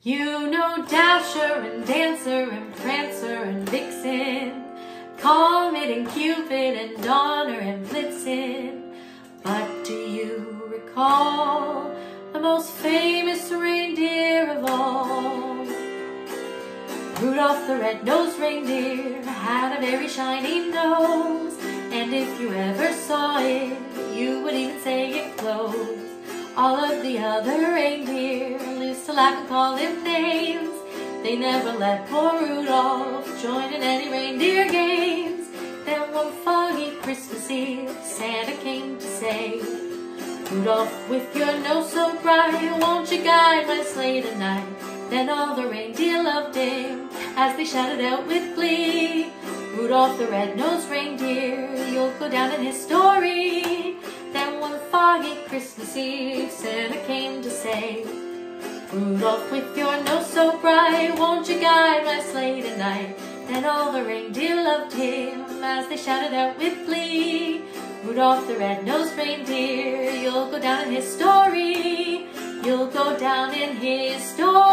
You know Dasher and Dancer and Prancer and Vixen, Comet and Cupid and Donner and Blitzen. But do you recall the most famous reindeer of all? Rudolph the red-nosed reindeer had a very shiny nose, and if you ever saw it, you would even say it glows. All of the other laugh and call names. They never let poor Rudolph join in any reindeer games. Then one foggy Christmas Eve, Santa came to say, Rudolph, with your nose so bright, won't you guide my sleigh tonight? Then all the reindeer loved him as they shouted out with glee. Rudolph the red-nosed reindeer, you'll go down in history. Then one foggy Christmas Eve, Santa came to say, Rudolph, with your nose so bright, won't you guide my sleigh tonight? Then all the reindeer loved him as they shouted out with glee. Rudolph the red-nosed reindeer, you'll go down in history. You'll go down in history.